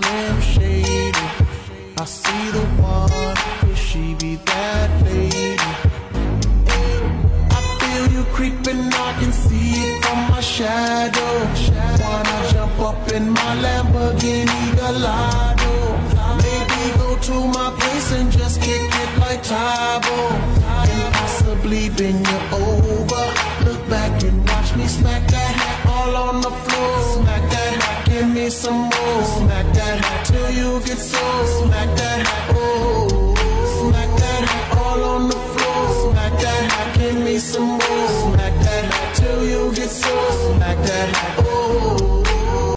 Slim Shady. I see the one, could she be that lady? I feel you creeping, I can see it from my shadow. Wanna jump up in my Lamborghini Gallardo. Maybe go to my place and just kick it like Tae Bo. And possibly bend you over. Look back and watch me smack that hat all on the floor need some more. Smack that hat till you get sore. Smack that hat, oh. Smack that hat all on the floor. Smack that hat, give me some more.